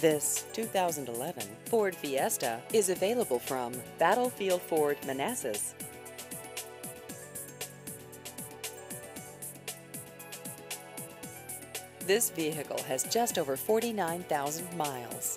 This 2011 Ford Fiesta is available from Battlefield Ford Manassas. This vehicle has just over 49,000 miles.